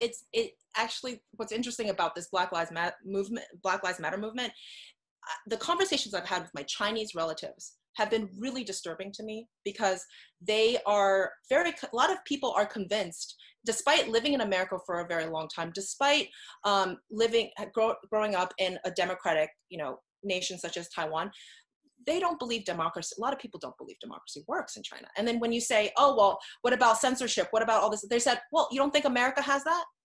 it's it actually what's interesting about this Black Lives Matter movement, Black Lives Matter movement, uh, the conversations I've had with my Chinese relatives have been really disturbing to me because they are very a lot of people are convinced despite living in america for a very long time despite um, living grow, growing up in a democratic you know nation such as taiwan they don't believe democracy a lot of people don't believe democracy works in china. And then when you say oh well what about censorship? What about all this? They said well you don't think america has that